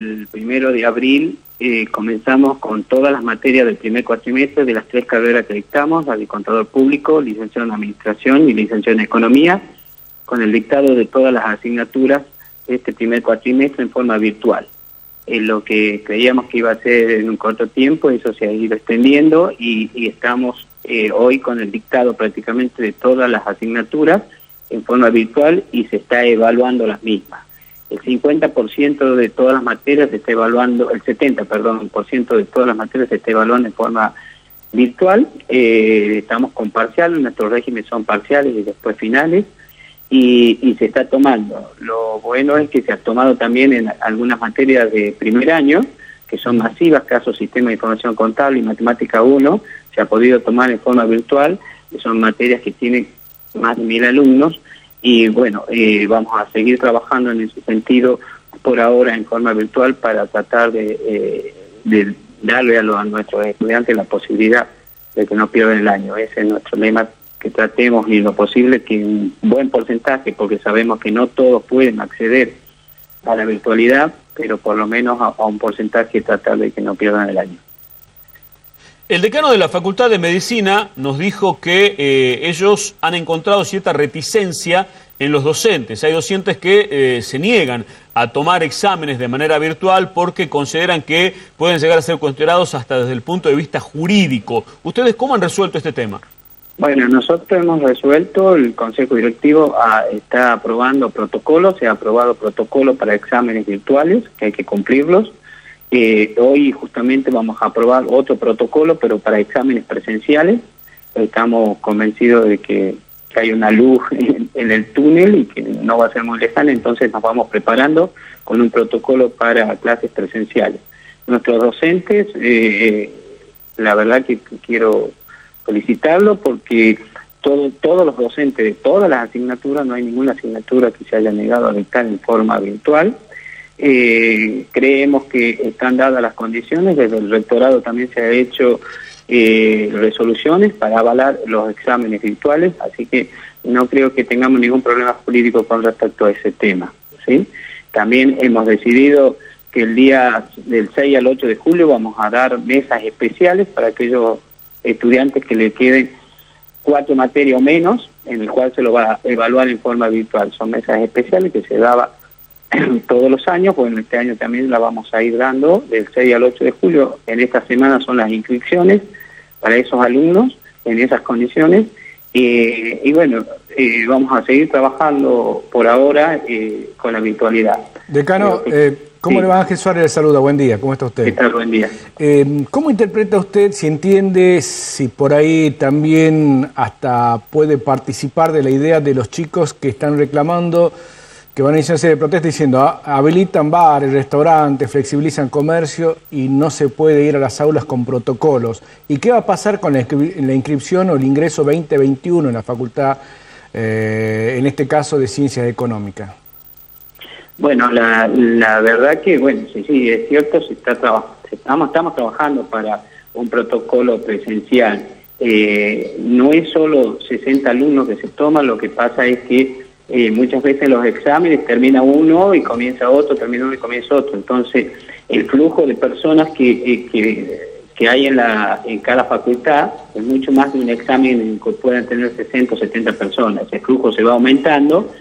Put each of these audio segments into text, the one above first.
El primero de abril eh, comenzamos con todas las materias del primer cuatrimestre de las tres carreras que dictamos, la de contador público, licenciado en administración y licenciado en economía, con el dictado de todas las asignaturas de este primer cuatrimestre en forma virtual. En lo que creíamos que iba a ser en un corto tiempo, eso se ha ido extendiendo y, estamos eh, hoy con el dictado prácticamente de todas las asignaturas en forma virtual y se está evaluando las mismas el 50% de todas las materias se está evaluando, el 70, perdón, por ciento de todas las materias se está evaluando en forma virtual. Eh, estamos con parciales, nuestros regímenes son parciales y después finales, y, se está tomando. Lo bueno es que se ha tomado también en algunas materias de primer año, que son masivas, caso Sistema de Información Contable y Matemática 1, se ha podido tomar en forma virtual, que son materias que tienen más de mil alumnos, y bueno, eh, vamos a seguir trabajando en ese sentido por ahora en forma virtual para tratar de, eh, darle a, nuestros estudiantes la posibilidad de que no pierdan el año. Ese es nuestro lema, que tratemos y lo posible que un buen porcentaje, porque sabemos que no todos pueden acceder a la virtualidad, pero por lo menos a, a un porcentaje tratar de que no pierdan el año. El decano de la Facultad de Medicina nos dijo que eh, ellos han encontrado cierta reticencia en los docentes. Hay docentes que eh, se niegan a tomar exámenes de manera virtual porque consideran que pueden llegar a ser cuestionados hasta desde el punto de vista jurídico. ¿Ustedes cómo han resuelto este tema? Bueno, nosotros hemos resuelto, el Consejo Directivo está aprobando protocolos, se ha aprobado protocolo para exámenes virtuales, que hay que cumplirlos. Eh, hoy justamente vamos a aprobar otro protocolo, pero para exámenes presenciales. Estamos convencidos de que, hay una luz en, el túnel y que no va a ser muy entonces nos vamos preparando con un protocolo para clases presenciales. Nuestros docentes, eh, la verdad que quiero felicitarlos porque todo, todos los docentes de todas las asignaturas, no hay ninguna asignatura que se haya negado a dictar en forma virtual eh, creemos que están dadas las condiciones, desde el rectorado también se ha hecho eh, resoluciones para avalar los exámenes virtuales, así que no creo que tengamos ningún problema jurídico con respecto a ese tema. ¿sí? También hemos decidido que el día del 6 al 8 de julio vamos a dar mesas especiales para aquellos estudiantes que le queden cuatro materias o menos, en el cual se lo va a evaluar en forma virtual. Son mesas especiales que se daba todos los años, en este año también la vamos a ir dando del 6 al 8 de julio. En esta semana son las inscripciones para esos alumnos en esas condiciones. y bueno, eh, vamos a seguir trabajando por ahora eh, con la virtualidad. Decano, eh, ¿cómo le va Ángel Suárez? Le saluda, buen día, ¿cómo está usted? ¿Qué tal? Buen día. ¿Cómo interpreta usted, si entiende, si por ahí también hasta puede participar de la idea de los chicos que están reclamando que van a iniciar de protesta diciendo ah, habilitan bares, restaurantes, flexibilizan comercio y no se puede ir a las aulas con protocolos. ¿Y qué va a pasar con la, inscripción o el ingreso 2021 en la facultad, eh, en este caso de Ciencias Económicas? Bueno, la, verdad que, bueno, sí, sí, es cierto, se está estamos, estamos trabajando para un protocolo presencial. Eh, no es solo 60 alumnos que se toman, lo que pasa es que eh, muchas veces los exámenes termina uno y comienza otro, termina uno y comienza otro. Entonces, el flujo de personas que, eh, que, hay en, la, en cada facultad es mucho más de un examen en que puedan tener 60 o 70 personas. El flujo se va aumentando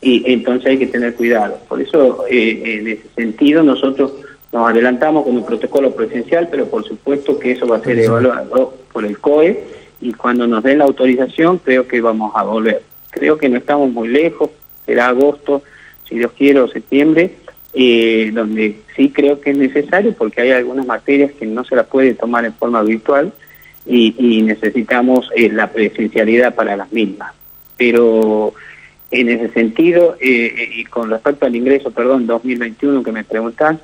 y entonces hay que tener cuidado. Por eso, eh, en ese sentido, nosotros nos adelantamos con un protocolo presencial, pero por supuesto que eso va a ser evaluado por el COE y cuando nos den la autorización creo que vamos a volver creo que no estamos muy lejos, será agosto, si Dios quiere, o septiembre, eh, donde sí creo que es necesario porque hay algunas materias que no se las puede tomar en forma virtual y, necesitamos eh, la presencialidad para las mismas. Pero en ese sentido, eh, y con respecto al ingreso, perdón, 2021 que me preguntan,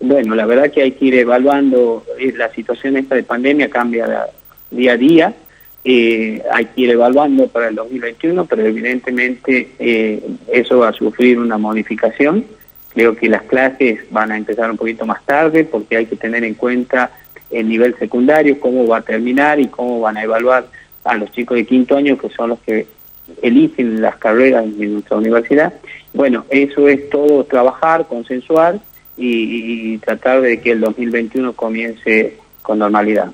bueno, la verdad que hay que ir evaluando, la situación esta de pandemia cambia día a día, eh, hay que ir evaluando para el 2021, pero evidentemente eh, eso va a sufrir una modificación. Creo que las clases van a empezar un poquito más tarde porque hay que tener en cuenta el nivel secundario, cómo va a terminar y cómo van a evaluar a los chicos de quinto año, que son los que eligen las carreras en nuestra universidad. Bueno, eso es todo trabajar, consensuar y, y tratar de que el 2021 comience con normalidad.